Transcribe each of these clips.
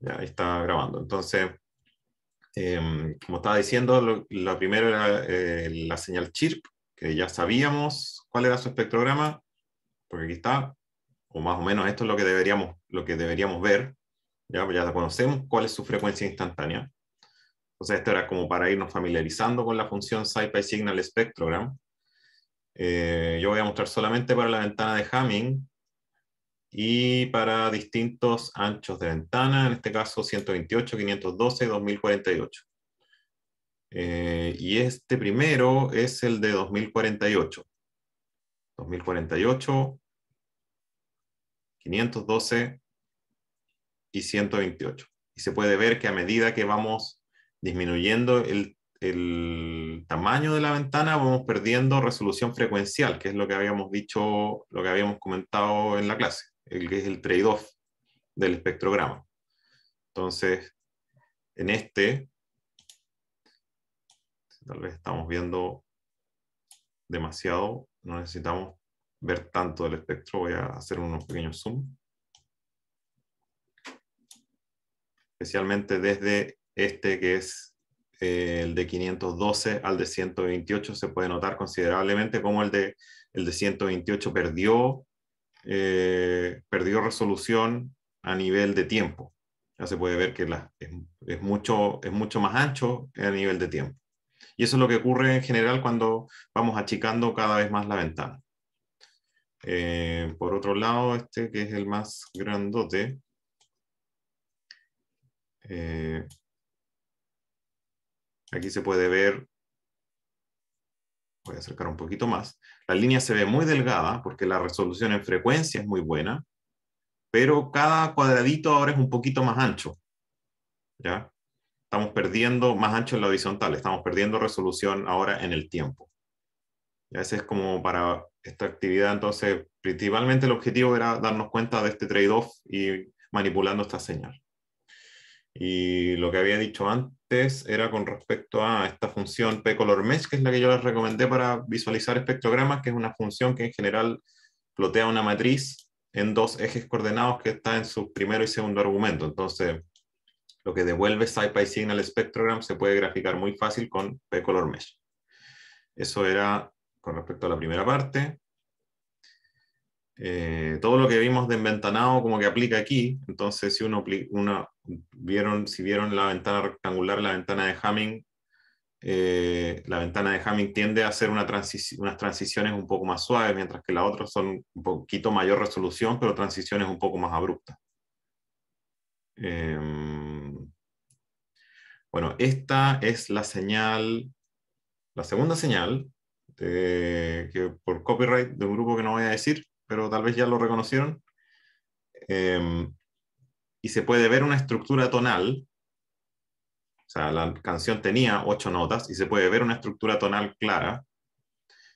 Ya ahí está grabando. Entonces, em, como estaba diciendo, lo, la primera era eh, la señal CHIRP, que ya sabíamos cuál era su espectrograma, porque aquí está, o más o menos esto es lo que deberíamos, lo que deberíamos ver. Ya, ya conocemos cuál es su frecuencia instantánea. Entonces, esto era como para irnos familiarizando con la función SciPy Signal Spectrogram. Eh, yo voy a mostrar solamente para la ventana de Hamming y para distintos anchos de ventana, en este caso 128, 512, 2048. y este primero es el de 2048. 2048, 512 y 128. Y se puede ver que a medida que vamos disminuyendo el, el, tamaño de la ventana, vamos perdiendo resolución frecuencial, que es lo que habíamos dicho, lo que habíamos comentado en la clase, el que es el trade-off del espectrograma. Entonces, en este, tal vez estamos viendo demasiado, no necesitamos ver tanto del espectro, voy a hacer unos pequeños zoom. Especialmente desde este que es eh, el de 512 al de 128 se puede notar considerablemente cómo el de, el de 128 perdió, eh, perdió resolución a nivel de tiempo. Ya se puede ver que la, es, mucho, es mucho más ancho a nivel de tiempo. Y eso es lo que ocurre en general cuando vamos achicando cada vez más la ventana. Eh, por otro lado, este que es el más grandote, Aquí se puede ver, voy a acercar un poquito más, la línea se ve muy delgada porque la resolución en frecuencia es muy buena, pero cada cuadradito ahora es un poquito más ancho. ¿Ya? Estamos perdiendo más ancho en la horizontal, estamos perdiendo resolución ahora en el tiempo. ¿Ya? Ese es como para esta actividad, entonces, principalmente el objetivo era darnos cuenta de este trade-off y manipulando esta señal. Y lo que había dicho antes era con respecto a esta función pcolorMesh, que es la que yo les recomendé para visualizar espectrogramas, que es una función que en general plotea una matriz en dos ejes coordenados que está en su primero y segundo argumento. Entonces, lo que devuelve SciPy Signal Spectrogram se puede graficar muy fácil con pcolorMesh. Eso era con respecto a la primera parte. Eh, todo lo que vimos de enventanado como que aplica aquí, entonces si uno, vieron, si vieron la ventana rectangular, la ventana de Hamming, eh, la ventana de Hamming tiende a hacer una unas transiciones un poco más suaves, mientras que las otras son un poquito mayor resolución, pero transiciones un poco más abruptas. Em, bueno, esta es la señal, la segunda señal, que por copyright de un grupo que no voy a decir, pero tal vez ya lo reconocieron. Em, y se puede ver una estructura tonal. O sea, la canción tenía ocho notas y se puede ver una estructura tonal clara.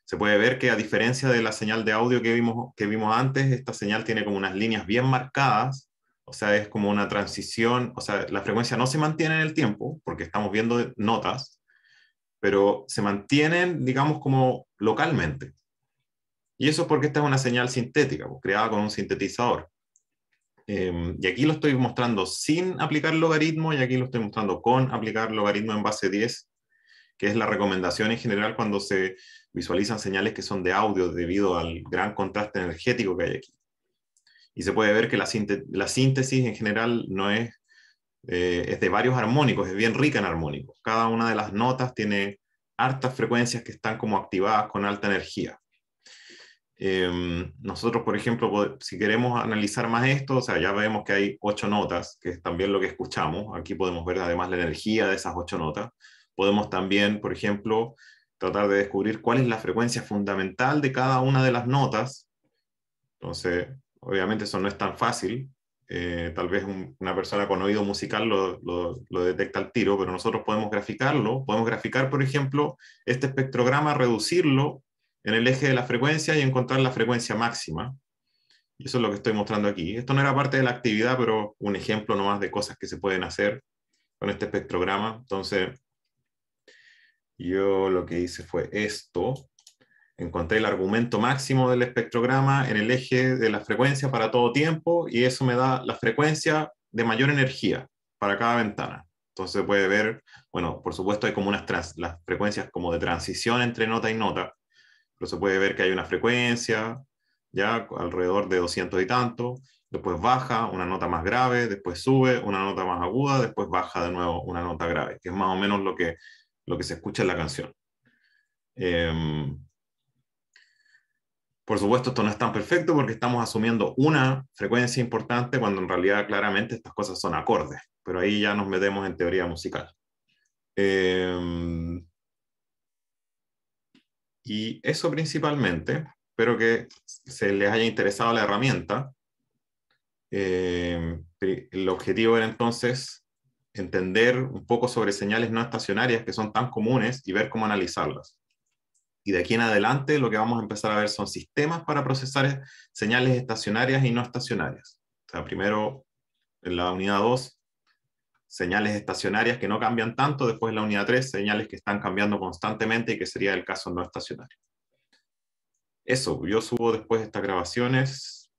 Se puede ver que a diferencia de la señal de audio que vimos, que vimos antes, esta señal tiene como unas líneas bien marcadas. O sea, es como una transición. O sea, la frecuencia no se mantiene en el tiempo porque estamos viendo notas, pero se mantienen, digamos, como localmente. Y eso es porque esta es una señal sintética, pues, creada con un sintetizador. Em, y aquí lo estoy mostrando sin aplicar logaritmo y aquí lo estoy mostrando con aplicar logaritmo en base 10, que es la recomendación en general cuando se visualizan señales que son de audio debido al gran contraste energético que hay aquí. Y se puede ver que la, síntesis en general no es, eh, es de varios armónicos, es bien rica en armónicos. Cada una de las notas tiene hartas frecuencias que están como activadas con alta energía. Em, nosotros, por ejemplo, si queremos analizar más esto, o sea, ya vemos que hay ocho notas, que es también lo que escuchamos. Aquí podemos ver además la energía de esas ocho notas. Podemos también, por ejemplo, tratar de descubrir cuál es la frecuencia fundamental de cada una de las notas. Entonces, obviamente eso no es tan fácil. Eh, tal vez una persona con oído musical lo, lo, detecta al tiro, pero nosotros podemos graficarlo. Podemos graficar, por ejemplo, este espectrograma, reducirlo en el eje de la frecuencia y encontrar la frecuencia máxima. Y eso es lo que estoy mostrando aquí. Esto no era parte de la actividad, pero un ejemplo nomás de cosas que se pueden hacer con este espectrograma. Entonces, yo lo que hice fue esto. Encontré el argumento máximo del espectrograma en el eje de la frecuencia para todo tiempo y eso me da la frecuencia de mayor energía para cada ventana. Entonces se puede ver, bueno, por supuesto hay como unas las frecuencias como de transición entre nota y nota, pero se puede ver que hay una frecuencia, ya alrededor de 200 y tanto, después baja una nota más grave, después sube una nota más aguda, después baja de nuevo una nota grave, que es más o menos lo que, lo que se escucha en la canción. Em, por supuesto, esto no es tan perfecto porque estamos asumiendo una frecuencia importante cuando en realidad claramente estas cosas son acordes, pero ahí ya nos metemos en teoría musical. Em, y eso principalmente, espero que se les haya interesado la herramienta. Em, el objetivo era entonces entender un poco sobre señales no estacionarias que son tan comunes y ver cómo analizarlas. Y de aquí en adelante lo que vamos a empezar a ver son sistemas para procesar señales estacionarias y no estacionarias. O sea, primero en la unidad 2, señales estacionarias que no cambian tanto, después la unidad 3, señales que están cambiando constantemente y que sería el caso no estacionario. Eso, yo subo después estas grabaciones